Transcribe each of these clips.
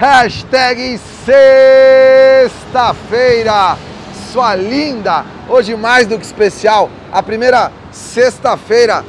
Hashtag sexta-feira, sua linda. Hoje mais do que especial, a primeira sexta-feira,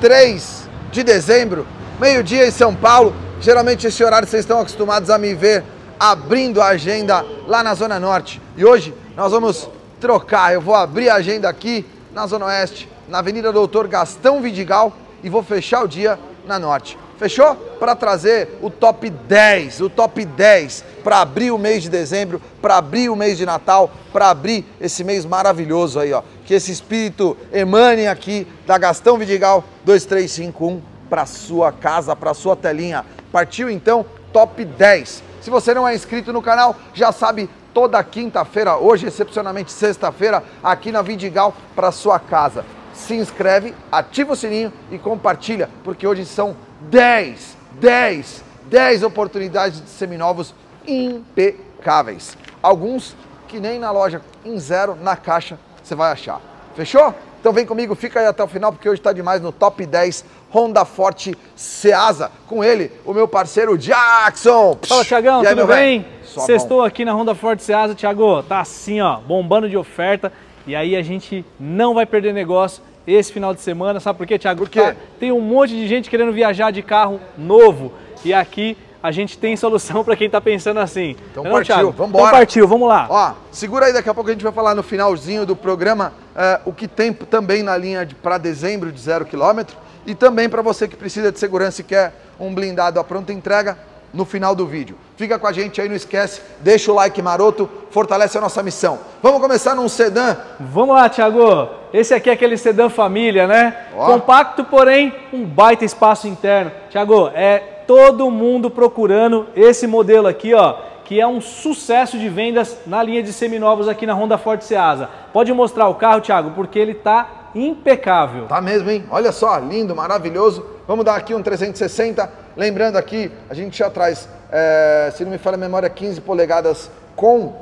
3 de dezembro, meio-dia em São Paulo. Geralmente esse horário vocês estão acostumados a me ver abrindo a agenda lá na Zona Norte. E hoje nós vamos trocar. Eu vou abrir a agenda aqui na Zona Oeste, na Avenida Doutor Gastão Vidigal e vou fechar o dia na Norte. Fechou? Para trazer o top 10, o top 10 para abrir o mês de dezembro, para abrir o mês de Natal, para abrir esse mês maravilhoso aí, ó. Que esse espírito emane aqui da Gastão Vidigal 2351 para sua casa, para sua telinha. Partiu então top 10. Se você não é inscrito no canal, já sabe toda quinta-feira, hoje excepcionalmente sexta-feira, aqui na Vidigal para sua casa. Se inscreve, ativa o sininho e compartilha, porque hoje são 10, 10, 10 oportunidades de seminovos impecáveis. Alguns que nem na loja, em zero, na caixa, você vai achar. Fechou? Então vem comigo, fica aí até o final, porque hoje está demais no top 10 Honda Forte Ceasa. Com ele, o meu parceiro Jackson. Fala, Tiagão, tudo bem? Sextou aqui na Honda Forte Ceasa, Thiago, tá assim, ó, bombando de oferta. E aí a gente não vai perder negócio esse final de semana. Sabe por quê, Thiago? Por quê? Tá, tem um monte de gente querendo viajar de carro novo. E aqui a gente tem solução para quem está pensando assim. Então não, partiu, vamos embora. Então partiu, vamos lá. Ó, segura aí, daqui a pouco a gente vai falar no finalzinho do programa uh, o que tem também na linha de, para dezembro de zero quilômetro e também para você que precisa de segurança e quer um blindado à pronta entrega, no final do vídeo. Fica com a gente aí, não esquece, deixa o like maroto, fortalece a nossa missão. Vamos começar num sedã? Vamos lá, Thiago. Esse aqui é aquele sedã família, né? Ó. Compacto, porém, um baita espaço interno. Thiago, é todo mundo procurando esse modelo aqui, ó, que é um sucesso de vendas na linha de seminovos aqui na Honda Forte Seasa. Pode mostrar o carro, Thiago, porque ele tá impecável. Tá mesmo, hein? Olha só, lindo, maravilhoso. Vamos dar aqui um 360. Lembrando aqui, a gente já traz, é, se não me falha a memória, 15 polegadas com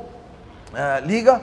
é, liga,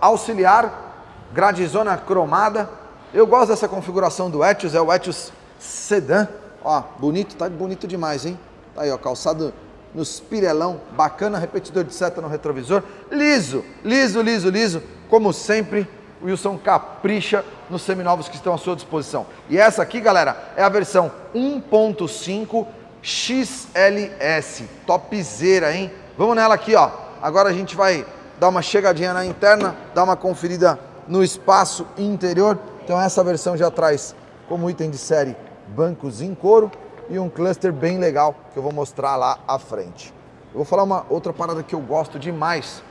auxiliar, gradizona cromada. Eu gosto dessa configuração do Etios, é o Etios Sedan. Ó, bonito, tá bonito demais, hein? Tá aí, ó, calçado nos pirelão, bacana, repetidor de seta no retrovisor, liso, liso, liso, liso, como sempre, Wilson capricha nos seminovos que estão à sua disposição. E essa aqui, galera, é a versão 1.5 XLS, topzera, hein? Vamos nela aqui, ó. Agora a gente vai dar uma chegadinha na interna, dar uma conferida no espaço interior. Então essa versão já traz como item de série bancos em couro e um cluster bem legal que eu vou mostrar lá à frente. Eu vou falar uma outra parada que eu gosto demais,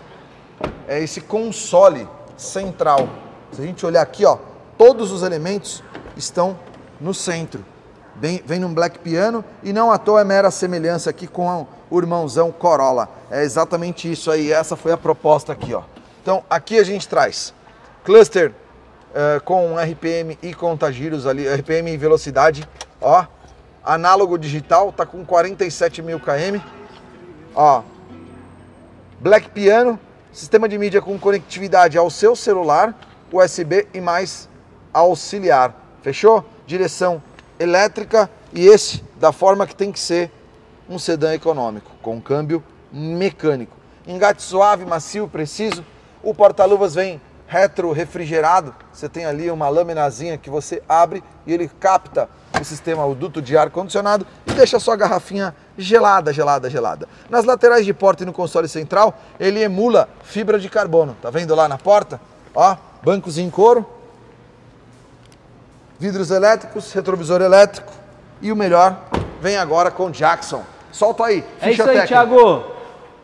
é esse console central. Se a gente olhar aqui, ó, todos os elementos estão no centro. Vem, vem num black piano e não à toa é mera semelhança aqui com o irmãozão Corolla. É exatamente isso aí, essa foi a proposta aqui, ó. Então aqui a gente traz cluster uh, com RPM e contagiros ali, RPM e velocidade, ó. Análogo digital, tá com 47 mil km, ó. Black piano, Sistema de mídia com conectividade ao seu celular, USB e mais auxiliar. Fechou? Direção elétrica e esse da forma que tem que ser um sedã econômico, com câmbio mecânico. Engate suave, macio, preciso. O porta-luvas vem retro refrigerado. Você tem ali uma laminazinha que você abre e ele capta o sistema, o duto de ar condicionado e deixa a sua garrafinha gelada, gelada, gelada. Nas laterais de porta e no console central, ele emula fibra de carbono. Tá vendo lá na porta? Ó, bancos em couro, vidros elétricos, retrovisor elétrico e o melhor vem agora com Jackson. Solta aí, ficha É isso aí, técnica. Thiago.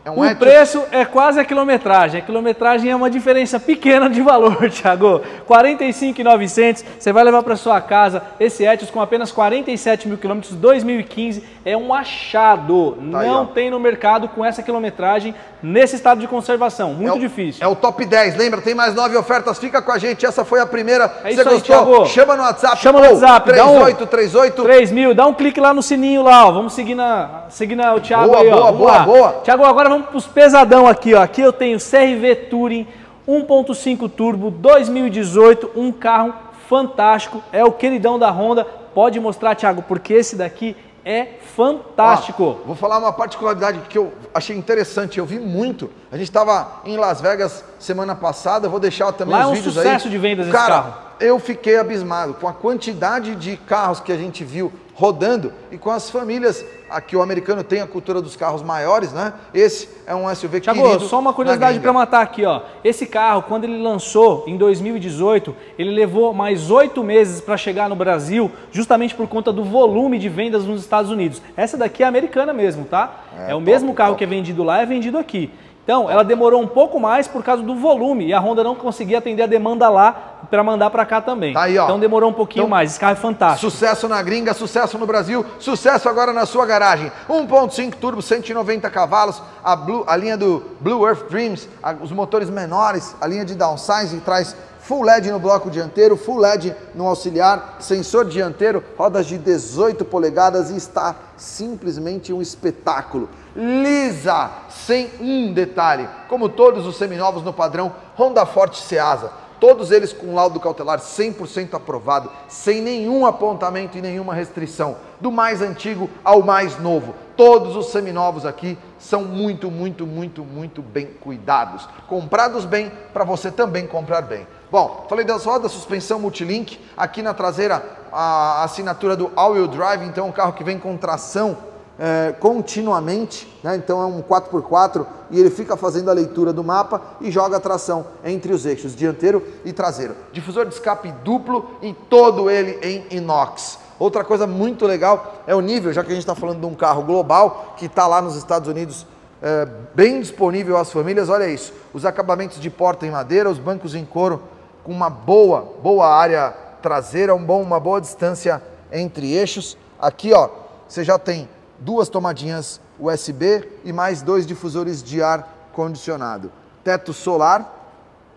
É um o preço é quase a quilometragem. A quilometragem é uma diferença pequena de valor, Thiago. 45,900. Você vai levar para sua casa esse Etios com apenas 47 mil quilômetros, 2015. É um achado. Tá Não aí, tem no mercado com essa quilometragem nesse estado de conservação. Muito é o, difícil. É o top 10. Lembra, tem mais nove ofertas. Fica com a gente. Essa foi a primeira. É isso Você aí, Thiago. Chama no WhatsApp. Chama no WhatsApp. 3838. 3 mil. Dá um clique lá no sininho lá. Ó. Vamos seguir na, seguir na, o Thiago boa, aí. Boa, ó. boa, boa, boa. Thiago, agora vamos para os pesadão aqui, ó. Aqui eu tenho CRV Touring 1.5 turbo 2018, um carro fantástico, é o queridão da Honda. Pode mostrar, Thiago, porque esse daqui é fantástico. Vou falar uma particularidade que eu achei interessante, eu vi muito. A gente estava em Las Vegas semana passada, vou deixar também Lá os é um vídeos sucesso aí. de vendas esse Cara, carro. eu fiquei abismado com a quantidade de carros que a gente viu rodando e com as famílias. Aqui o americano tem a cultura dos carros maiores, né? Esse é um SUV Thiago, querido. só uma curiosidade para matar aqui, ó. Esse carro, quando ele lançou em 2018, ele levou mais oito meses para chegar no Brasil, justamente por conta do volume de vendas nos Estados Unidos. Essa daqui é americana mesmo, tá? É, É, o top, mesmo carro top. que é vendido lá, é vendido aqui. Então, ela demorou um pouco mais por causa do volume e a Honda não conseguia atender a demanda lá para mandar para cá também. Tá aí. Então demorou um pouquinho Então, mais. Esse carro é fantástico. Sucesso na gringa, sucesso no Brasil, sucesso agora na sua garagem. 1.5 turbo, 190 cavalos, a, Blue- a linha do Blue Earth Dreams, a- os motores menores, a linha de downsizing traz full LED no bloco dianteiro, full LED no auxiliar, sensor dianteiro, rodas de 18 polegadas e está simplesmente um espetáculo. Lisa, sem um detalhe, como todos os seminovos no padrão Honda Forte Seasa. Todos eles com laudo cautelar 100% aprovado, sem nenhum apontamento e nenhuma restrição, do mais antigo ao mais novo. Todos os seminovos aqui são muito, muito, muito, muito bem cuidados. Comprados bem para você também comprar bem. Bom, falei das rodas, suspensão multilink, aqui na traseira a assinatura do All Wheel Drive, então é um carro que vem com tração é, continuamente, né? então é um 4x4 e ele fica fazendo a leitura do mapa e joga a tração entre os eixos dianteiro e traseiro. Difusor de escape duplo e todo ele em inox. Outra coisa muito legal é o nível, já que a gente está falando de um carro global que está lá nos Estados Unidos é, bem disponível às famílias. Olha isso, os acabamentos de porta em madeira, os bancos em couro com uma boa, boa área traseira, um bom, uma boa distância entre eixos. Aqui, ó, você já tem duas tomadinhas USB e mais dois difusores de ar condicionado. Teto solar,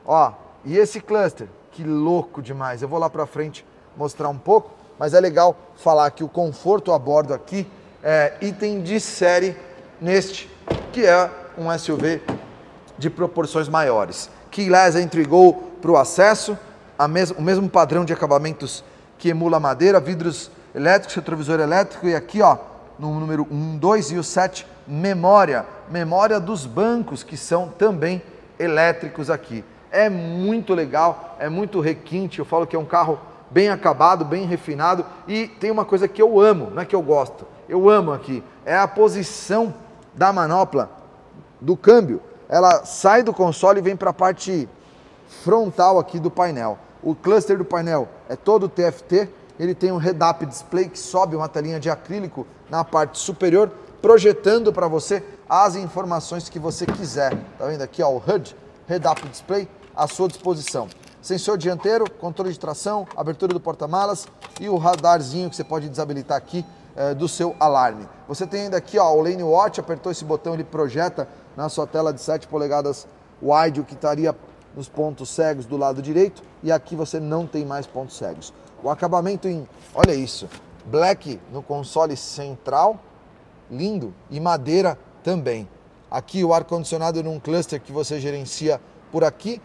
ó, e esse cluster, que louco demais. Eu vou lá para frente mostrar um pouco, mas é legal falar que o conforto a bordo aqui é item de série neste, que é um SUV de proporções maiores. Keyless Entry Go para o acesso, mes o mesmo padrão de acabamentos que emula madeira, vidros elétricos, retrovisor elétrico e aqui ó, no número 1, 2 e o 7, memória, memória dos bancos que são também elétricos aqui. É muito legal, é muito requinte, eu falo que é um carro bem acabado, bem refinado e tem uma coisa que eu amo, não é que eu gosto, eu amo aqui, é a posição da manopla do câmbio. Ela sai do console e vem para a parte frontal aqui do painel. O cluster do painel é todo TFT, ele tem um head-up display que sobe uma telinha de acrílico na parte superior, projetando para você as informações que você quiser. Tá vendo aqui ó, o HUD, head-up display, à sua disposição. Sensor dianteiro, controle de tração, abertura do porta-malas e o radarzinho que você pode desabilitar aqui eh, do seu alarme. Você tem ainda aqui ó, o Lane Watch, apertou esse botão, ele projeta na sua tela de 7 polegadas wide o que estaria nos pontos cegos do lado direito e aqui você não tem mais pontos cegos. O acabamento em, olha isso, black no console central, lindo, e madeira também. Aqui o ar-condicionado num cluster que você gerencia por aqui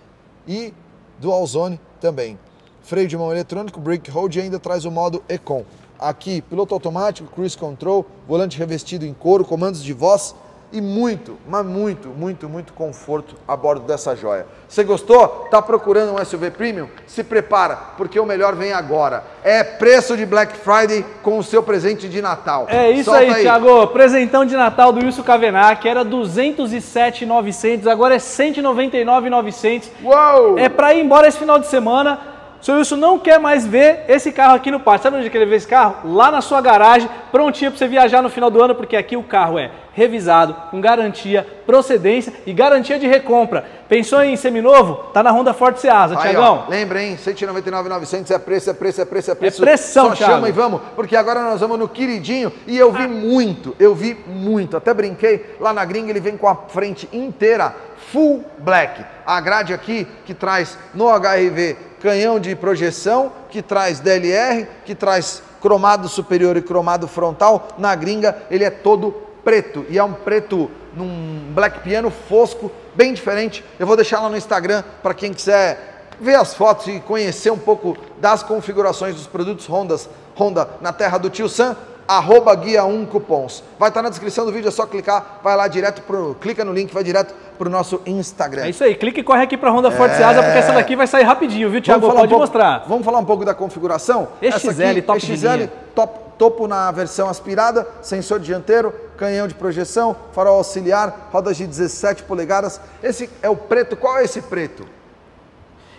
e dual zone também. Freio de mão eletrônico, brake hold e ainda traz o modo Econ. Aqui, piloto automático, cruise control, volante revestido em couro, comandos de voz e muito, mas muito, muito, muito conforto a bordo dessa joia. Você gostou? Tá procurando um SUV premium? Se prepara, porque o melhor vem agora. É preço de Black Friday com o seu presente de Natal. É isso Solta aí, Thiago. Presentão de Natal do Wilson Cavenac era 207,900, agora é 199,900. Uou! É para ir embora esse final de semana. Seu Wilson não quer mais ver esse carro aqui no pátio. Sabe onde ele vê esse carro? Lá na sua garagem, prontinho para você viajar no final do ano, porque aqui o carro é revisado, com garantia, procedência e garantia de recompra. Pensou em seminovo? Tá na Honda Forte Seasa, Aí, Tiagão. ó, lembra, hein? 199,900 é preço, é preço, é preço, é preço. pressão, Só Thiago. chama e vamos, porque agora nós vamos no queridinho e eu vi muito, eu vi muito. Até brinquei, lá na gringa ele vem com a frente inteira full black. A grade aqui que traz no HRV canhão de projeção, que traz DLR, que traz cromado superior e cromado frontal. Na gringa ele é todo preto e é um preto num black piano fosco, bem diferente. Eu vou deixar lá no Instagram para quem quiser ver as fotos e conhecer um pouco das configurações dos produtos Hondas, Honda na terra do tio Sam. Arroba guia 1 cupons. Vai estar na descrição do vídeo, é só clicar, vai lá direto pro, clica no link, vai direto pro nosso Instagram. É isso aí, clica e corre aqui pra Honda Forte Asa, porque essa daqui vai sair rapidinho, viu, Thiago? Pode um pouco, mostrar. Vamos falar um pouco da configuração? EXL, top EXL, top, topo na versão aspirada, sensor dianteiro, canhão de projeção, farol auxiliar, rodas de 17 polegadas. Esse é o preto, qual é esse preto?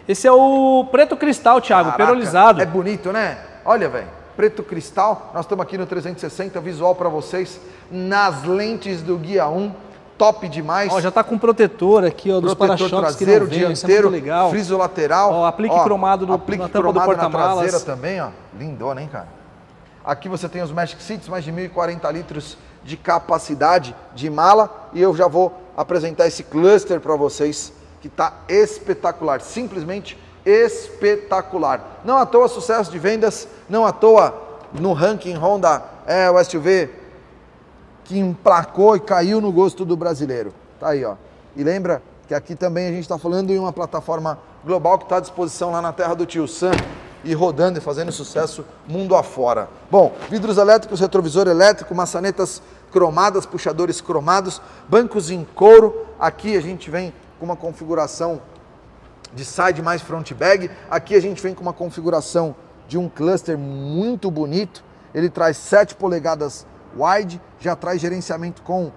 Esse é o preto cristal, Thiago, Caraca, perolizado. É bonito, né? Olha, velho preto cristal. Nós estamos aqui no 360 visual para vocês nas lentes do Guia 1. Top demais. Ó, já está com protetor aqui, ó, dos para-choques traseiro, que não dianteiro, é legal. friso lateral. Ó, aplique ó, cromado do, aplique na tampa cromado do porta-malas. traseira também, ó. Lindona, hein, cara? Aqui você tem os Magic Seats, mais de 1.040 litros de capacidade de mala. E eu já vou apresentar esse cluster para vocês, que está espetacular. Simplesmente espetacular. Não à toa sucesso de vendas, não à toa no ranking Honda é o SUV que emplacou e caiu no gosto do brasileiro. Tá aí, ó. E lembra que aqui também a gente está falando em uma plataforma global que está à disposição lá na terra do tio Sam e rodando e fazendo sucesso mundo afora. Bom, vidros elétricos, retrovisor elétrico, maçanetas cromadas, puxadores cromados, bancos em couro. Aqui a gente vem com uma configuração de side mais front bag. Aqui a gente vem com uma configuração de um cluster muito bonito. Ele traz 7 polegadas wide, já traz gerenciamento com uh,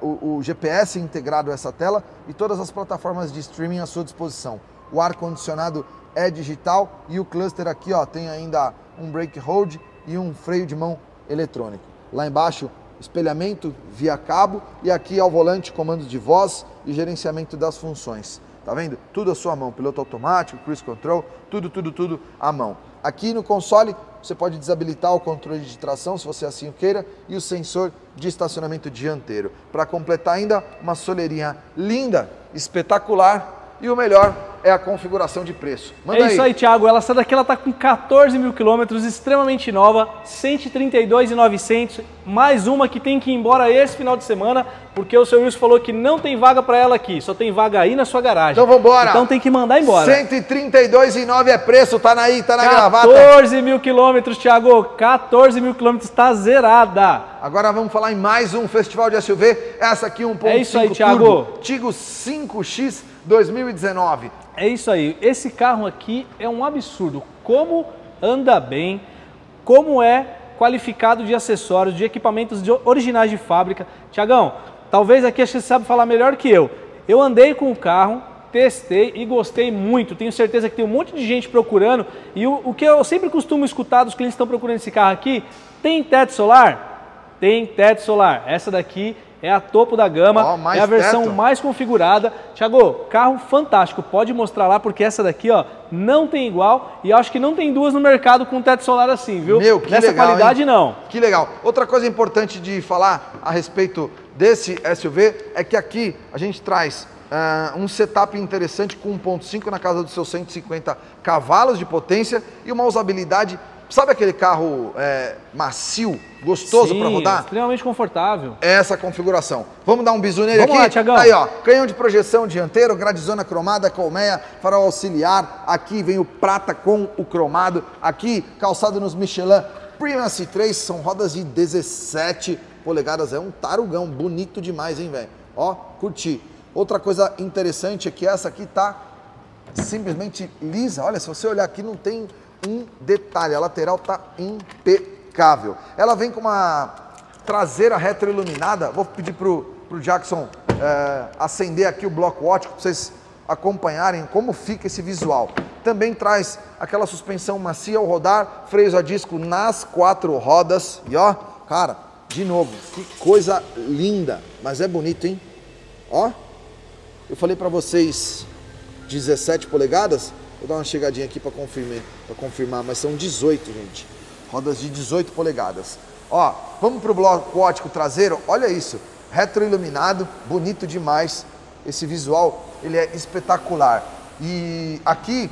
o, o, GPS integrado a essa tela e todas as plataformas de streaming à sua disposição. O ar-condicionado é digital e o cluster aqui ó, tem ainda um brake hold e um freio de mão eletrônico. Lá embaixo, espelhamento via cabo e aqui ao volante comando de voz e gerenciamento das funções. Tá vendo? Tudo à sua mão, piloto automático, cruise control, tudo, tudo, tudo à mão. Aqui no console você pode desabilitar o controle de tração, se você assim o queira, e o sensor de estacionamento dianteiro. Para completar ainda, uma soleirinha linda, espetacular e o melhor, é a configuração de preço. Manda é isso aí, Thiago. Ela sai daqui, ela está com 14 mil quilômetros, extremamente nova, 132,900. Mais uma que tem que ir embora esse final de semana, porque o seu Wilson falou que não tem vaga para ela aqui, só tem vaga aí na sua garagem. Então vamos embora. Então tem que mandar embora. 132,9 é preço, tá aí, tá na 14 gravata. 14 mil quilômetros, Thiago. 14 mil quilômetros, está zerada. Agora vamos falar em mais um festival de SUV. Essa aqui 1.5 É isso aí, Thiago. Tigo 5X 2019. É isso aí. Esse carro aqui é um absurdo. Como anda bem, como é qualificado de acessórios, de equipamentos de originais de fábrica. Tiagão, talvez aqui você sabe falar melhor que eu. Eu andei com o carro, testei e gostei muito. Tenho certeza que tem um monte de gente procurando. E o, o que eu sempre costumo escutar dos clientes que estão procurando esse carro aqui, tem teto solar? Tem teto solar. Essa daqui é a topo da gama, oh, é a versão teto. mais configurada. Tiago, carro fantástico, pode mostrar lá, porque essa daqui ó, não tem igual e acho que não tem duas no mercado com teto solar assim, viu? Meu, que Nessa legal, qualidade hein? não. Que legal. Outra coisa importante de falar a respeito desse SUV é que aqui a gente traz uh, um setup interessante com 1.5 na casa dos seus 150 cavalos de potência e uma usabilidade Sabe aquele carro é, macio, gostoso para rodar? extremamente confortável. É essa configuração. Vamos dar um bisu nele Vamos aqui? Lá, Thiagão. Aí, ó, canhão de projeção dianteiro, gradizona cromada, colmeia, farol auxiliar. Aqui vem o prata com o cromado. Aqui, calçado nos Michelin Primacy 3, são rodas de 17 polegadas. É um tarugão, bonito demais, hein, velho? Ó, curti. Outra coisa interessante é que essa aqui tá simplesmente lisa. Olha, se você olhar aqui, não tem um detalhe, a lateral está impecável. Ela vem com uma traseira retroiluminada, vou pedir para o Jackson é, acender aqui o bloco ótico para vocês acompanharem como fica esse visual. Também traz aquela suspensão macia ao rodar, freios a disco nas quatro rodas e ó, cara, de novo, que coisa linda, mas é bonito, hein? Ó, eu falei para vocês 17 polegadas, Vou dar uma chegadinha aqui para confirmar, confirmar, mas são 18, gente. Rodas de 18 polegadas. Ó, vamos para o bloco ótico traseiro. Olha isso, retroiluminado, bonito demais. Esse visual, ele é espetacular. E aqui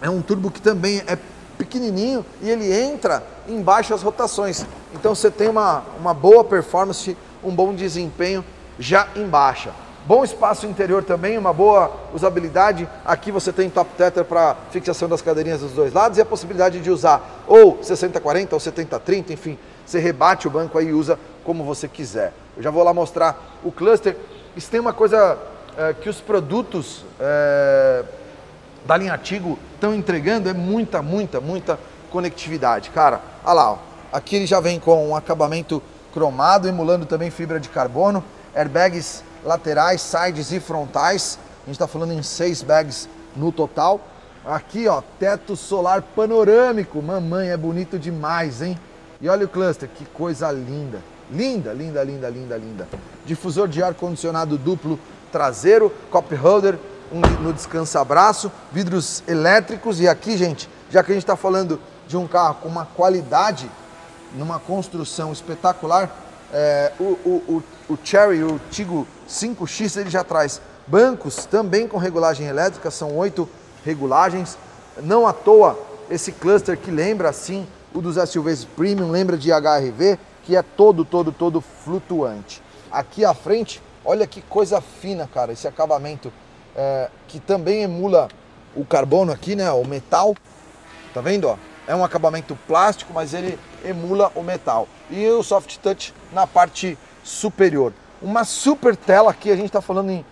é um turbo que também é pequenininho e ele entra em baixas rotações. Então você tem uma, uma boa performance, um bom desempenho já em baixa. Bom espaço interior também, uma boa usabilidade. Aqui você tem top tether para fixação das cadeirinhas dos dois lados e a possibilidade de usar ou 60-40 ou 70-30, enfim, você rebate o banco aí e usa como você quiser. Eu já vou lá mostrar o cluster. Isso tem uma coisa é, que os produtos é, da linha Artigo estão entregando, é muita, muita, muita conectividade. Cara, olha lá, ó. aqui ele já vem com um acabamento cromado, emulando também fibra de carbono, airbags laterais, sides e frontais. A gente está falando em seis bags no total. Aqui, ó, teto solar panorâmico. Mamãe, é bonito demais, hein? E olha o cluster, que coisa linda. Linda, linda, linda, linda, linda. Difusor de ar-condicionado duplo traseiro, cup holder um no descansa-braço, vidros elétricos. E aqui, gente, já que a gente está falando de um carro com uma qualidade, numa construção espetacular, é, o, o, o, o Cherry, o Tigo 5X, ele já traz bancos também com regulagem elétrica, são oito regulagens. Não à toa esse cluster que lembra assim o dos SUVs Premium, lembra de HRV, que é todo, todo, todo flutuante. Aqui à frente, olha que coisa fina, cara, esse acabamento é, que também emula o carbono aqui, né, o metal. Tá vendo, ó? É um acabamento plástico, mas ele emula o metal. E o soft touch na parte superior. Uma super tela aqui, a gente está falando em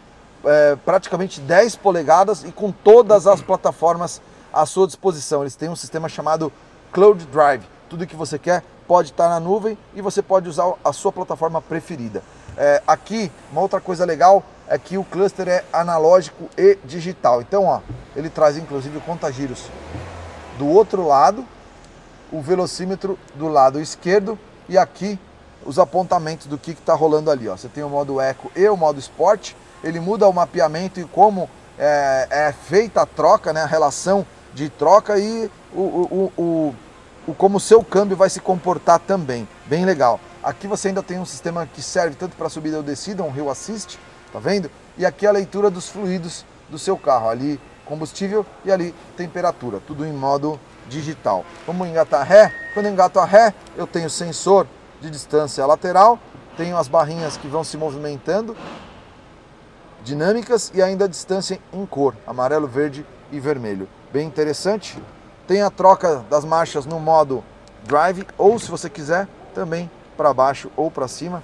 é, praticamente 10 polegadas e com todas as plataformas à sua disposição. Eles têm um sistema chamado Cloud Drive. Tudo que você quer pode estar na nuvem e você pode usar a sua plataforma preferida. É, aqui, uma outra coisa legal é que o cluster é analógico e digital. Então, ó, ele traz inclusive o contagiros do outro lado, o velocímetro do lado esquerdo e aqui os apontamentos do que está rolando ali. Ó. Você tem o modo Eco e o modo Sport ele muda o mapeamento e como é, é feita a troca, né, a relação de troca e o, o, o, o como o seu câmbio vai se comportar também. Bem legal. Aqui você ainda tem um sistema que serve tanto para subida ou descida, um Hill Assist, tá vendo? E aqui a leitura dos fluidos do seu carro, ali combustível e ali temperatura, tudo em modo digital. Vamos engatar ré? Quando eu engato a ré, eu tenho sensor de distância lateral, tenho as barrinhas que vão se movimentando, dinâmicas e ainda a distância em cor, amarelo, verde e vermelho. Bem interessante. Tem a troca das marchas no modo drive ou se você quiser também para baixo ou para cima.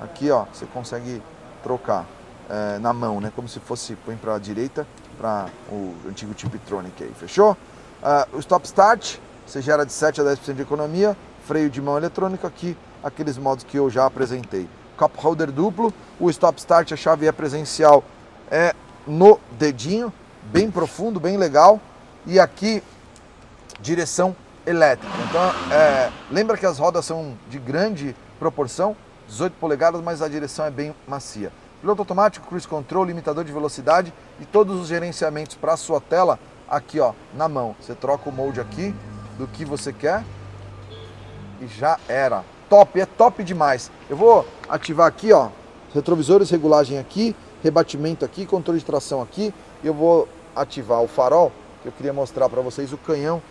Aqui ó, você consegue trocar é, na mão, né? Como se fosse põe para a direita para o antigo Tiptronic aí, fechou? Uh, o stop start, você gera de 7 a 10% de economia, freio de mão eletrônico aqui, aqueles modos que eu já apresentei cup holder duplo, o stop start, a chave é presencial, é no dedinho, bem profundo, bem legal. E aqui, direção elétrica. Então, é, lembra que as rodas são de grande proporção, 18 polegadas, mas a direção é bem macia. Piloto automático, cruise control, limitador de velocidade e todos os gerenciamentos para a sua tela aqui ó, na mão. Você troca o molde aqui do que você quer e já era top, é top demais. Eu vou ativar aqui, ó, retrovisores, regulagem aqui, rebatimento aqui, controle de tração aqui. E eu vou ativar o farol, que eu queria mostrar para vocês o canhão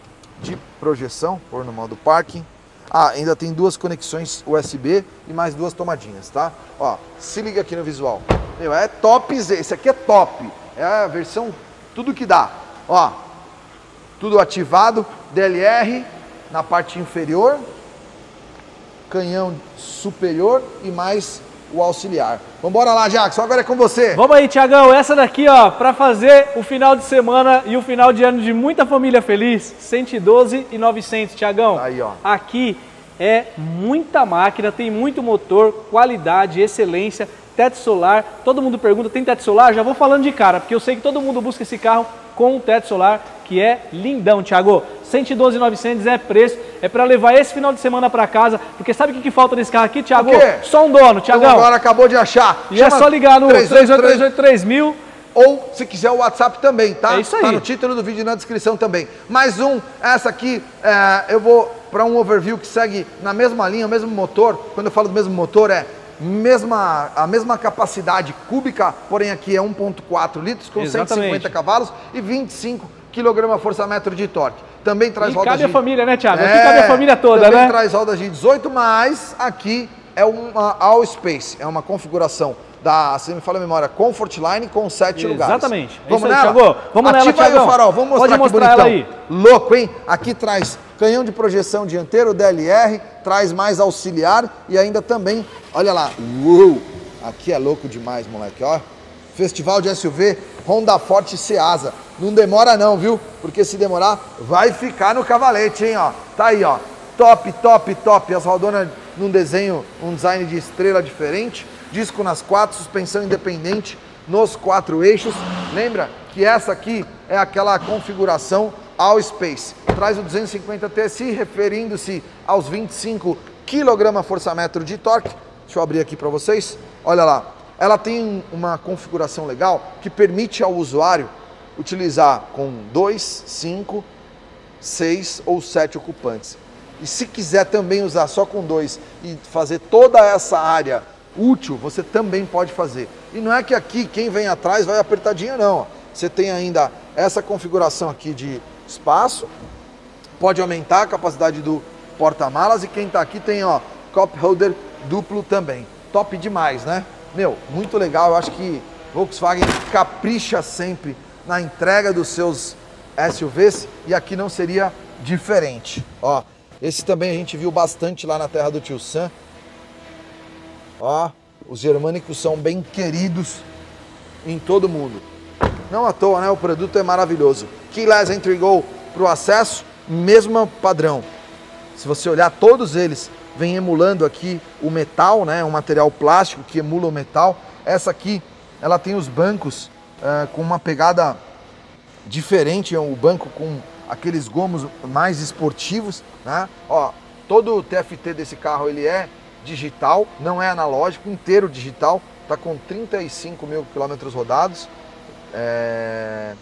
de projeção, por no modo parking. Ah, ainda tem duas conexões USB e mais duas tomadinhas, tá? Ó, se liga aqui no visual. Meu, é top, esse aqui é top. É a versão tudo que dá. Ó, tudo ativado, DLR na parte inferior, canhão superior e mais o auxiliar. Vamos embora lá, Jackson, agora é com você. Vamos aí, Tiagão, essa daqui, ó, para fazer o final de semana e o final de ano de muita família feliz, 112 e 900, Tiagão. Aí, ó. Aqui é muita máquina, tem muito motor, qualidade, excelência, teto solar. Todo mundo pergunta, tem teto solar? Já vou falando de cara, porque eu sei que todo mundo busca esse carro com teto solar, que é lindão, Thiago. 112.900 é preço, é para levar esse final de semana para casa, porque sabe o que, que falta nesse carro aqui, Thiago? Só um dono, Thiagão. Então agora acabou de achar. E é Chama é só ligar no 38383000 ou se quiser o WhatsApp também, tá? É isso aí. Tá no título do vídeo e na descrição também. Mais um, essa aqui, é, eu vou para um overview que segue na mesma linha, o mesmo motor. Quando eu falo do mesmo motor, é mesma, a mesma capacidade cúbica, porém aqui é 1.4 litros com Exatamente. 150 cavalos e 25 kg força-metro de torque. Também traz e rodas cabe de... a família, né, Thiago? É, aqui cabe a família toda, também né? traz rodas de 18, mas aqui é uma All Space, é uma configuração da, se me fala a memória, Comfort Line com sete lugares. Exatamente. É vamos aí, nela? Thiago. Vamos Ativa nela, Thiagão. aí o farol, vamos mostrar Pode que mostrar ela bonitão. aí. Louco, hein? Aqui traz canhão de projeção dianteiro, DLR, traz mais auxiliar e ainda também, olha lá, uou, aqui é louco demais, moleque, ó. Festival de SUV Honda Forte Ceasa. Não demora não, viu? Porque se demorar, vai ficar no cavalete, hein, ó. Tá aí, ó. Top, top, top. As rodonas num desenho, um design de estrela diferente. Disco nas quatro, suspensão independente nos quatro eixos. Lembra que essa aqui é aquela configuração All Space. Traz o 250 TSI, referindo-se aos 25 kgfm de torque. Deixa eu abrir aqui para vocês. Olha lá. Ela tem uma configuração legal que permite ao usuário utilizar com 2, 5, 6 ou 7 ocupantes. E se quiser também usar só com dois e fazer toda essa área útil, você também pode fazer. E não é que aqui quem vem atrás vai apertadinho não. Você tem ainda essa configuração aqui de espaço, pode aumentar a capacidade do porta-malas e quem está aqui tem ó, cup holder duplo também. Top demais, né? Meu, muito legal. Eu acho que Volkswagen capricha sempre na entrega dos seus SUVs e aqui não seria diferente. Ó, esse também a gente viu bastante lá na terra do tio Sam. Ó, os germânicos são bem queridos em todo mundo. Não à toa, né? O produto é maravilhoso. Keyless Entry Go para o acesso, mesmo padrão. Se você olhar todos eles, vem emulando aqui o metal, né? Um material plástico que emula o metal. Essa aqui, ela tem os bancos eh, com uma pegada diferente, é o banco com aqueles gomos mais esportivos, né? Ó, todo o TFT desse carro ele é digital, não é analógico, inteiro digital, tá com 35 mil quilômetros rodados. É...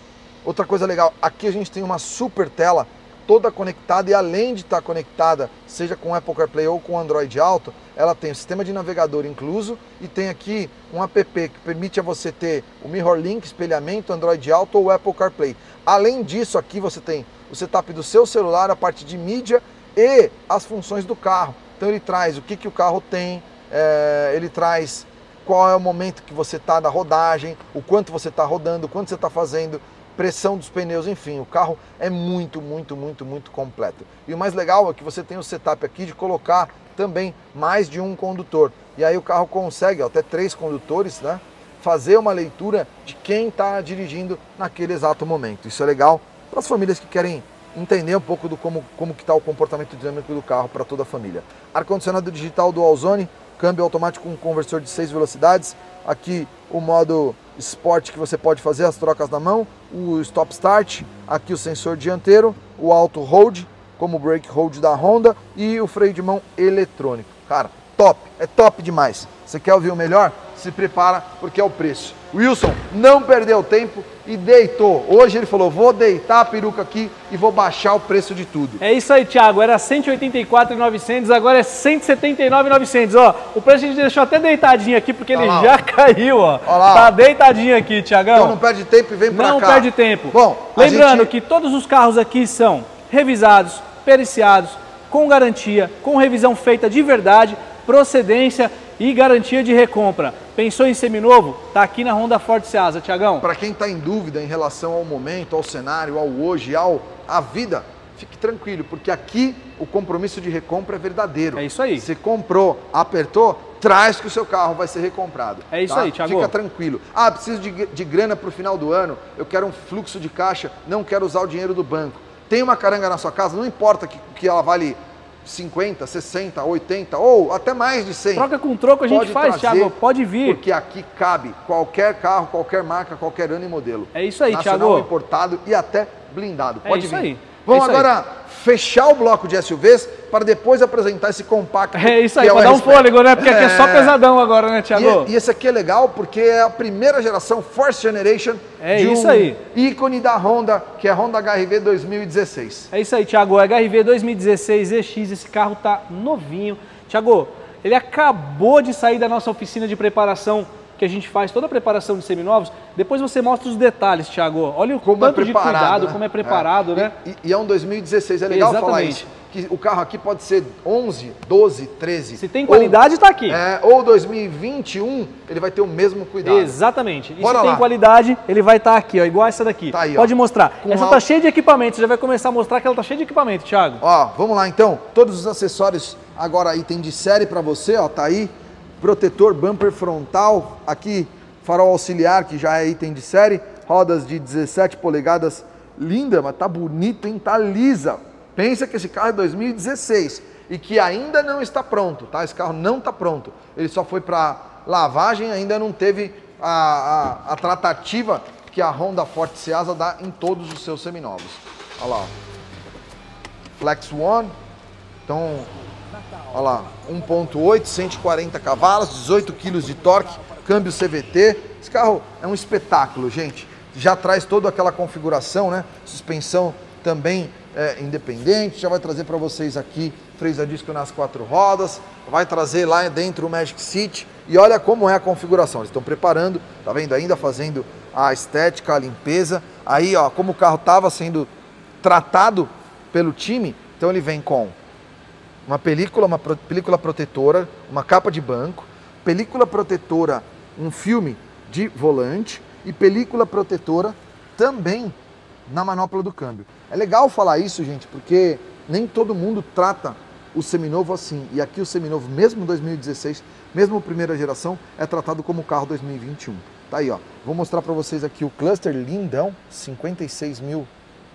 Outra coisa legal, aqui a gente tem uma super tela toda conectada e além de estar conectada, seja com Apple CarPlay ou com Android Auto, ela tem o sistema de navegador incluso e tem aqui um app que permite a você ter o Mirror Link, espelhamento, Android Auto ou Apple CarPlay. Além disso, aqui você tem o setup do seu celular, a parte de mídia e as funções do carro. Então ele traz o que, que o carro tem, é, ele traz qual é o momento que você está da rodagem, o quanto você está rodando, o quanto você está fazendo, pressão dos pneus, enfim, o carro é muito, muito, muito, muito completo. E o mais legal é que você tem o setup aqui de colocar também mais de um condutor. E aí o carro consegue, ó, até três condutores, né? Fazer uma leitura de quem está dirigindo naquele exato momento. Isso é legal para as famílias que querem entender um pouco do como, como que está o comportamento dinâmico do carro para toda a família. Ar-condicionado digital Dual Zone, câmbio automático com conversor de seis velocidades, aqui o modo Sport que você pode fazer as trocas na mão, o Stop Start, aqui o sensor dianteiro, o Auto Hold, como o Brake Hold da Honda e o freio de mão eletrônico. Cara, top, é top demais. Você quer ouvir o melhor? Se prepara porque é o preço. Wilson não perdeu tempo e deitou. Hoje ele falou: vou deitar a peruca aqui e vou baixar o preço de tudo. É isso aí, Thiago. Era 184,900, agora é 179,900. Ó, o preço a gente deixou até deitadinho aqui porque Tá ele lá, já caiu, ó. Ó lá, tá deitadinho aqui, Thiagão. Então não perde tempo e vem pra Não cá. perde tempo. Bom, lembrando gente- que todos os carros aqui são revisados, periciados, com garantia, com revisão feita de verdade, procedência e garantia de recompra. Pensou em seminovo? Tá aqui na Honda Ford Seasa, Thiagão. Para quem está em dúvida em relação ao momento, ao cenário, ao hoje, ao à vida, fique tranquilo, porque aqui o compromisso de recompra é verdadeiro. É isso aí. Você comprou, apertou, traz que o seu carro vai ser recomprado. É isso tá? aí, Thiago. Fica tranquilo. Ah, preciso de, de grana para o final do ano, eu quero um fluxo de caixa, não quero usar o dinheiro do banco. Tem uma caranga na sua casa, não importa que, que ela vale 50, 60, 80 ou até mais de 100. Troca com troco a gente Pode faz, trazer, Thiago. Pode vir. Porque aqui cabe qualquer carro, qualquer marca, qualquer ano e modelo. É isso aí, Nacional, Thiago. importado e até blindado. É Pode isso vir. aí. Vamos É agora fechar o bloco de SUVs para depois apresentar esse compacto. É isso aí, o dar um fôlego, né? Porque aqui é só É. pesadão agora, né, Thiago? E, e esse aqui é legal porque é a primeira geração, First Generation, É de isso um aí. ícone da Honda, que é a Honda HRV 2016. É isso aí, Thiago. O HRV 2016 EX, esse carro tá novinho. Thiago, ele acabou de sair da nossa oficina de preparação que a gente faz toda a preparação de seminovos, depois você mostra os detalhes, Thiago. Olha o como é tanto é de cuidado, né? como é preparado, é. né? E, e, é um 2016, é legal Exatamente. falar isso que o carro aqui pode ser 11, 12, 13. Se tem qualidade, está aqui. É, ou 2021, ele vai ter o mesmo cuidado. Exatamente. E Bora se lá. tem qualidade, ele vai estar tá aqui, ó, igual essa daqui. Tá aí, pode ó. mostrar. Com essa está cheia de equipamento, você já vai começar a mostrar que ela está cheia de equipamento, Thiago. Ó, vamos lá então. Todos os acessórios agora aí tem de série para você, ó, tá aí. Protetor bumper frontal, aqui farol auxiliar, que já é item de série. Rodas de 17 polegadas, linda, mas tá bonito, hein? Tá lisa Pensa que esse carro é 2016 e que ainda não está pronto, tá? Esse carro não está pronto. Ele só foi para lavagem, ainda não teve a, a, a, tratativa que a Honda Forte Seasa dá em todos os seus seminovos. Olha lá. Flex One. Então, olha lá. 1.8, 140 cavalos, 18 kg de torque, câmbio CVT. Esse carro é um espetáculo, gente. Já traz toda aquela configuração, né? Suspensão também é, independente, já vai trazer para vocês aqui freio a disco nas quatro rodas, vai trazer lá dentro o Magic City e olha como é a configuração. Eles estão preparando, tá vendo? Ainda fazendo a estética, a limpeza. Aí, ó, como o carro estava sendo tratado pelo time, então ele vem com uma película, uma pro, película protetora, uma capa de banco, película protetora, um filme de volante e película protetora também na manopla do câmbio. É legal falar isso, gente, porque nem todo mundo trata o seminovo assim. E aqui o seminovo, mesmo 2016, mesmo primeira geração, é tratado como carro 2021. Tá aí, ó. Vou mostrar para vocês aqui o cluster lindão, 56 mil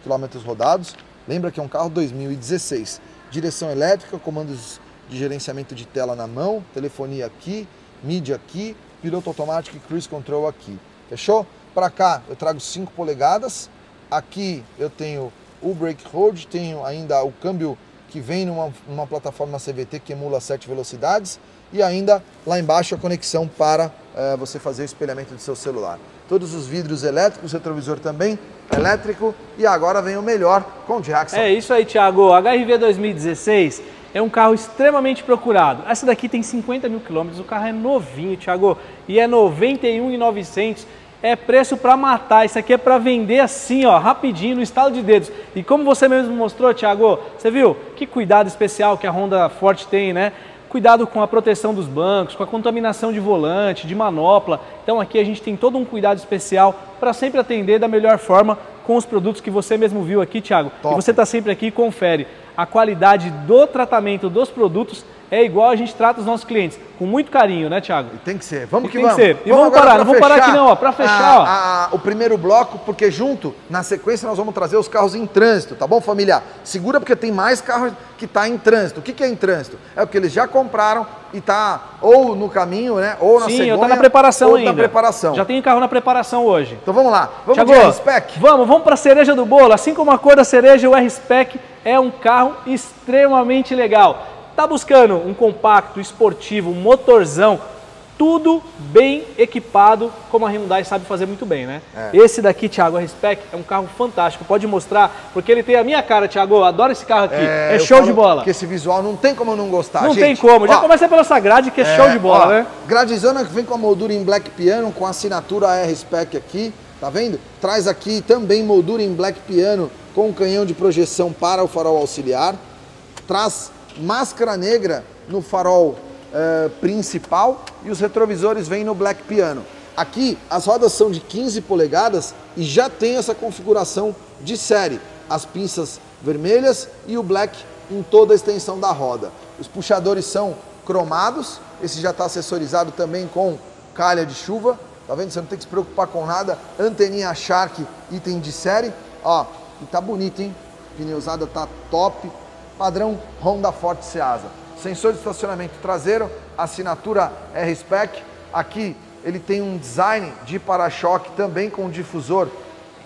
quilômetros rodados. Lembra que é um carro 2016. Direção elétrica, comandos de gerenciamento de tela na mão, telefonia aqui, mídia aqui, piloto automático e cruise control aqui. Fechou? Para cá eu trago 5 polegadas. Aqui eu tenho o brake hold, tenho ainda o câmbio que vem numa, numa plataforma CVT que emula 7 velocidades e ainda lá embaixo a conexão para é, você fazer o espelhamento do seu celular. Todos os vidros elétricos, retrovisor também elétrico e agora vem o melhor com Jackson. É isso aí, Thiago. HRV 2016 é um carro extremamente procurado. Essa daqui tem 50 mil quilômetros, o carro é novinho, Thiago, e é 91.900 é preço para matar. Isso aqui é para vender assim, ó, rapidinho, no estalo de dedos. E como você mesmo mostrou, Thiago, você viu que cuidado especial que a Honda Forte tem, né? Cuidado com a proteção dos bancos, com a contaminação de volante, de manopla. Então aqui a gente tem todo um cuidado especial para sempre atender da melhor forma com os produtos que você mesmo viu aqui, Thiago. Top. E você está sempre aqui e confere a qualidade do tratamento dos produtos é igual a gente trata os nossos clientes, com muito carinho, né, Thiago? E tem que ser. Vamos e que tem vamos. Que ser. E vamos, vamos parar, não vamos parar aqui não, ó, para fechar, a, ó. A, o primeiro bloco, porque junto, na sequência, nós vamos trazer os carros em trânsito, tá bom, família? Segura porque tem mais carros que tá em trânsito. O que, que é em trânsito? É o que eles já compraram e tá ou no caminho, né, ou na Sim, cegonha, tá na preparação ou ainda. na preparação. Já tem carro na preparação hoje. Então vamos lá. Vamos Thiago, de R-Spec? Vamos, vamos para a cereja do bolo. Assim como a cor da cereja, o R-Spec é um carro extremamente legal. Tá buscando um compacto, esportivo, um motorzão, tudo bem equipado, como a Hyundai sabe fazer muito bem, né? É. Esse daqui, Thiago, a Respec, é um carro fantástico, pode mostrar, porque ele tem a minha cara, Thiago, eu adoro esse carro aqui, é, é show de bola. Que esse visual não tem como não gostar, Não gente. tem como, já ó, começa pela essa grade que é, é show de bola, ó, né? Gradezona que vem com a moldura em Black Piano, com a assinatura R-Spec aqui, tá vendo? Traz aqui também moldura em Black Piano, com canhão de projeção para o farol auxiliar, traz máscara negra no farol uh, principal e os retrovisores vêm no Black Piano. Aqui as rodas são de 15 polegadas e já tem essa configuração de série. As pinças vermelhas e o black em toda a extensão da roda. Os puxadores são cromados, esse já está acessorizado também com calha de chuva, tá vendo? Você não tem que se preocupar com nada. Anteninha Shark, item de série, ó, e tá bonito, hein? Pneusada tá top, padrão Honda Forte Seasa. Sensor de estacionamento traseiro, assinatura R-Spec. Aqui ele tem um design de para-choque também com difusor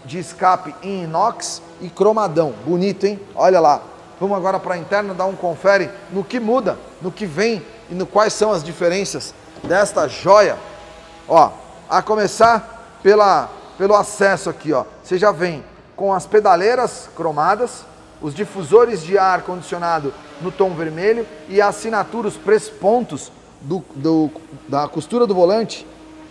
de escape em inox e cromadão. Bonito, hein? Olha lá. Vamos agora para a interna dar um confere no que muda, no que vem e no quais são as diferenças desta joia. Ó, a começar pela, pelo acesso aqui, ó. Você já vem com as pedaleiras cromadas, os difusores de ar condicionado no tom vermelho e a assinatura, os pontos do, do, da costura do volante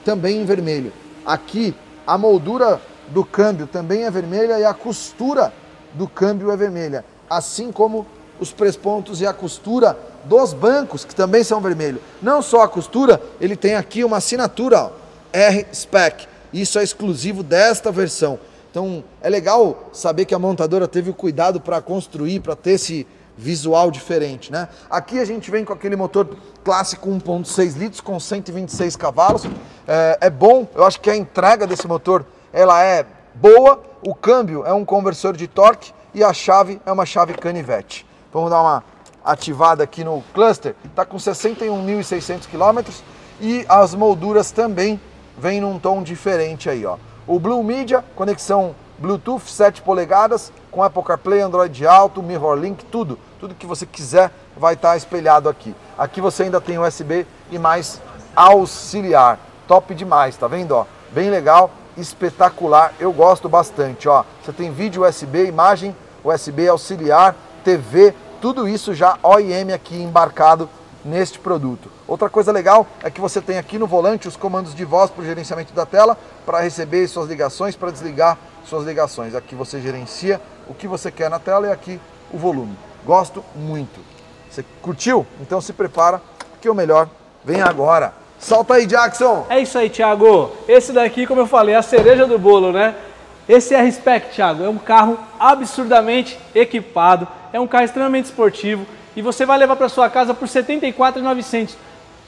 também em vermelho. Aqui a moldura do câmbio também é vermelha e a costura do câmbio é vermelha, assim como os prespontos e a costura dos bancos, que também são vermelhos. Não só a costura, ele tem aqui uma assinatura, R-Spec. Isso é exclusivo desta versão. Então é legal saber que a montadora teve o cuidado para construir, para ter esse visual diferente, né? Aqui a gente vem com aquele motor clássico 1.6 litros com 126 cavalos. É, é, bom, eu acho que a entrega desse motor ela é boa. O câmbio é um conversor de torque e a chave é uma chave canivete. Vamos dar uma ativada aqui no cluster. Está com 61.600 quilômetros e as molduras também vêm num tom diferente aí, ó. O Blue Media, conexão Bluetooth 7 polegadas, com Apple CarPlay, Android Auto, MirrorLink, tudo. Tudo que você quiser vai estar espelhado aqui. Aqui você ainda tem USB e mais auxiliar. Top demais, tá vendo? Ó? Bem legal, espetacular. Eu gosto bastante. Ó. Você tem vídeo USB, imagem USB auxiliar, TV, tudo isso já OIM aqui embarcado neste produto. Outra coisa legal é que você tem aqui no volante os comandos de voz para o gerenciamento da tela, para receber suas ligações, para desligar suas ligações. Aqui você gerencia o que você quer na tela e aqui o volume. Gosto muito. Você curtiu? Então se prepara, que o melhor vem agora. Solta aí, Jackson! É isso aí, Thiago. Esse daqui, como eu falei, é a cereja do bolo, né? Esse é a Respect, Thiago. É um carro absurdamente equipado, é um carro extremamente esportivo e você vai levar para sua casa por R$ 74.900.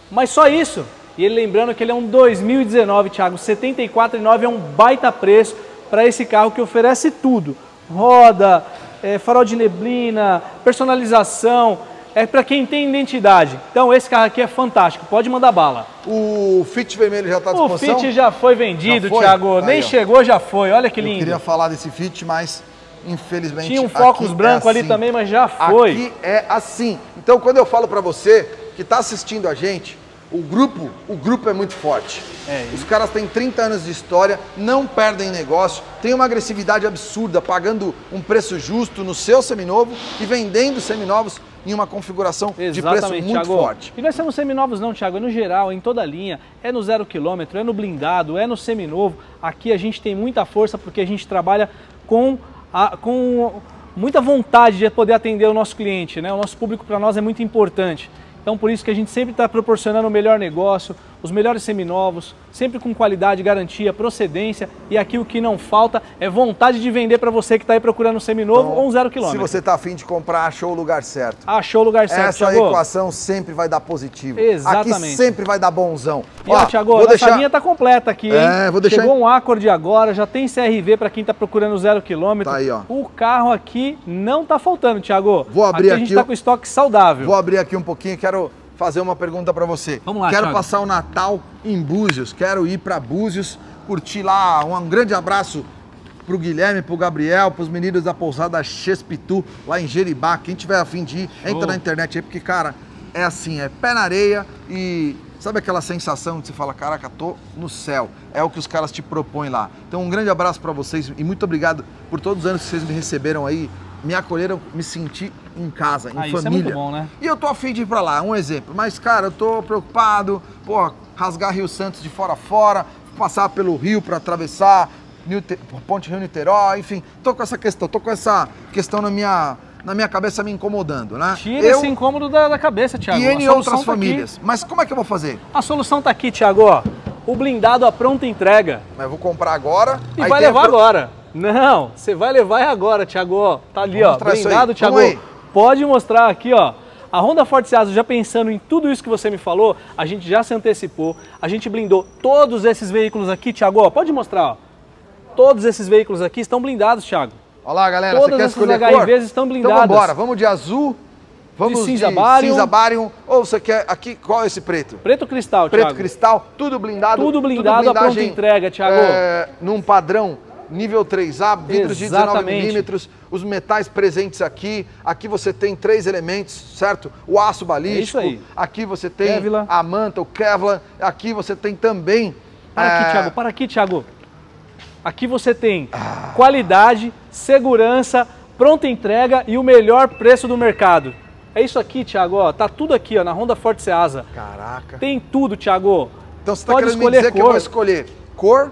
Mas só isso. E ele lembrando que ele é um 2019, Thiago, R$ 74.900 é um baita preço para esse carro que oferece tudo. Roda, é, farol de neblina, personalização, é para quem tem identidade. Então esse carro aqui é fantástico, pode mandar bala. O Fit vermelho já está à disposição? O Fit já foi vendido, já foi? Thiago. Aí, Nem ó. chegou, já foi. Olha que lindo. Eu queria falar desse Fit, mas infelizmente Tinha um Focus branco é assim. ali também, mas já foi. Aqui é assim. Então quando eu falo para você que está assistindo a gente, o grupo, o grupo é muito forte. É, Os caras têm 30 anos de história, não perdem negócio, têm uma agressividade absurda, pagando um preço justo no seu seminovo e vendendo seminovos em uma configuração Exatamente, de preço muito Thiago. forte. E nós temos seminovos não, Thiago, é no geral, em toda a linha, é no zero quilômetro, é no blindado, é no seminovo. Aqui a gente tem muita força porque a gente trabalha com, a, com muita vontade de poder atender o nosso cliente, né? O nosso público para nós é muito importante. Então por isso que a gente sempre está proporcionando o melhor negócio, os melhores seminovos, sempre com qualidade, garantia, procedência e aqui o que não falta é vontade de vender para você que está aí procurando um seminovo então, ou um zero quilômetro. Se você está afim de comprar, achou o lugar certo. Achou o lugar certo, Essa Thiago. equação sempre vai dar positivo. Exatamente. Aqui sempre vai dar bonzão. E ó, Thiago, a deixar... linha está completa aqui, hein? É, vou deixar... Chegou um Accord agora, já tem CRV para quem está procurando zero quilômetro. Tá aí, ó. O carro aqui não está faltando, Thiago. Vou abrir aqui. A gente está com estoque saudável. Vou abrir aqui um pouquinho, quero fazer uma pergunta para você. Vamos lá, Quero Thiago. passar o Natal em Búzios, quero ir para Búzios, curtir lá. Um grande abraço pro Guilherme, pro Gabriel, pros meninos da pousada Chespitu, lá em Jeribá. Quem tiver afim de ir, entra na internet aí, porque, cara, é assim, é pé na areia e sabe aquela sensação de você fala, caraca, tô no céu. É o que os caras te propõem lá. Então, um grande abraço para vocês e muito obrigado por todos os anos que vocês me receberam aí me acolheram, me senti em casa, em ah, família. Isso é muito bom, né? E eu tô afim de ir pra lá, um exemplo. Mas, cara, eu tô preocupado, pô, rasgar Rio Santos de fora a fora, passar pelo Rio para atravessar Ponte Rio Niterói, enfim, tô com essa questão, tô com essa questão na minha na minha cabeça me incomodando, né? Tira eu... esse incômodo da, da cabeça, Thiago. E em outras tá famílias. Mas como é que eu vou fazer? A solução tá aqui, Thiago, ó. O blindado à pronta entrega. Mas eu vou comprar agora. E vai levar agora. Não, você vai levar agora, Thiago. Tá ali, Vamos ó, blindado, Thiago. Pode mostrar aqui, ó. A Honda Forte Asa, já pensando em tudo isso que você me falou, a gente já se antecipou, a gente blindou todos esses veículos aqui, Thiago, pode mostrar, ó. Todos esses veículos aqui estão blindados, Thiago. Olha lá, galera, Todas você quer escolher HIVs estão blindadas. Então vamos embora, vamos de azul, vamos de cinza, de Barium. cinza Barium. Ou você quer aqui, qual é esse preto? Preto cristal, Preto Thiago. cristal, tudo blindado. Tudo blindado, tudo a pronta entrega, Thiago. É, num padrão nível 3A, vidros de 19 milímetros, os metais presentes aqui. Aqui você tem três elementos, certo? O aço balístico. É aqui você tem Kevlar. a manta, o Kevlar. Aqui você tem também. Para é... aqui, Thiago, para aqui, Thiago. Aqui você tem ah. qualidade, segurança, pronta entrega e o melhor preço do mercado. É isso aqui, Thiago, ó, tá tudo aqui, ó, na Honda Forte Seasa. Caraca. Tem tudo, Thiago. Então você está querendo me dizer cor. que eu vou escolher cor,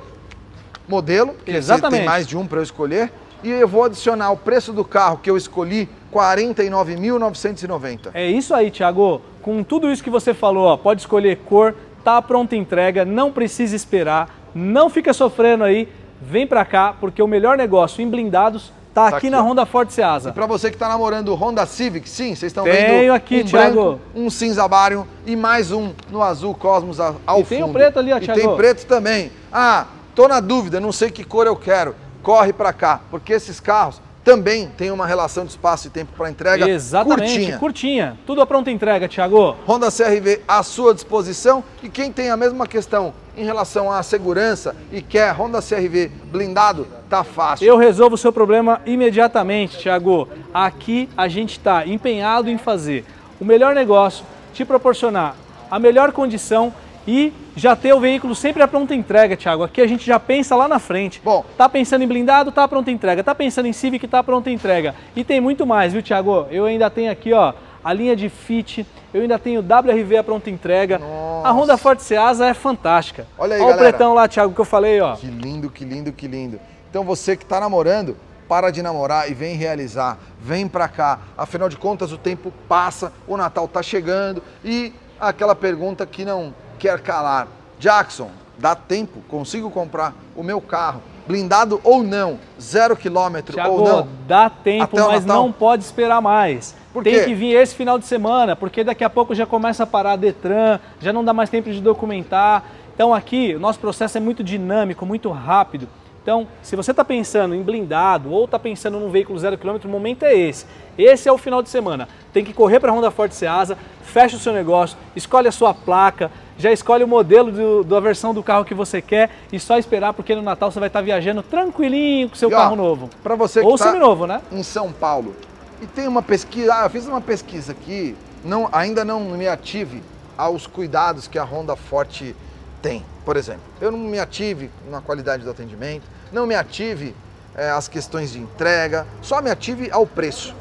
modelo, que Exatamente. tem mais de um para eu escolher, e eu vou adicionar o preço do carro que eu escolhi, 49.990. É isso aí, Thiago. Com tudo isso que você falou, ó, pode escolher cor, tá pronta entrega, não precisa esperar, não fica sofrendo aí, vem para cá, porque o melhor negócio em blindados Tá, tá aqui, aqui, na Honda Forte Seasa. E para você que está namorando Honda Civic, sim, vocês estão vendo Tenho aqui, um Thiago. branco, um cinza Barium e mais um no azul Cosmos ao e fundo. tem o preto ali, ó, Thiago. E tem preto também. Ah, tô na dúvida, não sei que cor eu quero. Corre para cá, porque esses carros também têm uma relação de espaço e tempo para entrega Exatamente, curtinha. curtinha. Tudo a pronta entrega, Thiago. Honda CRV à sua disposição e quem tem a mesma questão em relação à segurança e quer Honda CRV blindado, tá fácil. Eu resolvo o seu problema imediatamente, Thiago. Aqui a gente está empenhado em fazer o melhor negócio, te proporcionar a melhor condição e já ter o veículo sempre à pronta entrega, Thiago. Aqui a gente já pensa lá na frente. Bom, tá pensando em blindado, tá à pronta entrega. Tá pensando em Civic, tá à pronta entrega. E tem muito mais, viu, Thiago? Eu ainda tenho aqui, ó, a linha de Fit, eu ainda tenho WRV à pronta entrega. Nossa. A Honda Forte Seasa é fantástica. Olha aí, Olha galera. o pretão lá, Thiago, que eu falei, ó. Que lindo, que lindo, que lindo. Então você que está namorando, para de namorar e vem realizar. Vem para cá. Afinal de contas, o tempo passa, o Natal está chegando e aquela pergunta que não quer calar. Jackson, dá tempo? Consigo comprar o meu carro? Blindado ou não? Zero quilômetro ou não? dá tempo, mas Natal? não pode esperar mais. Tem que vir esse final de semana, porque daqui a pouco já começa a parar a Detran, já não dá mais tempo de documentar. Então aqui o nosso processo é muito dinâmico, muito rápido. Então, se você está pensando em blindado ou está pensando num veículo zero quilômetro, o momento é esse. Esse é o final de semana. Tem que correr para a Honda Forte Seasa, fecha o seu negócio, escolhe a sua placa, já escolhe o modelo do, da versão do carro que você quer e só esperar porque no Natal você vai estar viajando tranquilinho com seu e, ó, carro novo. Para você que ou tá seminovo, né? Em São Paulo. E tem uma pesquisa, ah, eu fiz uma pesquisa aqui, não, ainda não me ative aos cuidados que a Honda Forte tem. Por exemplo, eu não me ative na qualidade do atendimento, não me ative é, as questões de entrega, só me ative ao preço.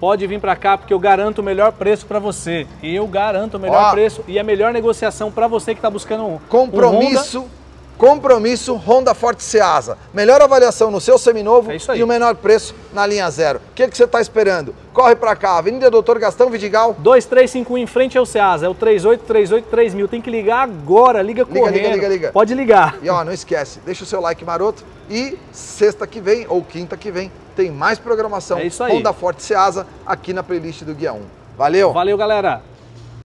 Pode vir para cá porque eu garanto o melhor preço para você. Eu garanto o melhor Ó, preço e a melhor negociação para você que está buscando um compromisso. Um Compromisso Honda Forte Seasa. Melhor avaliação no seu seminovo é e o menor preço na linha zero. O que, que você está esperando? Corre para cá, Avenida Doutor Gastão Vidigal. 2351 em frente ao Seasa, é o 38383000. Tem que ligar agora, liga, liga correndo. Liga, liga, liga. Pode ligar. E ó, não esquece, deixa o seu like maroto e sexta que vem ou quinta que vem tem mais programação é isso aí. Honda Forte Seasa aqui na playlist do Guia 1. Valeu! Valeu, galera!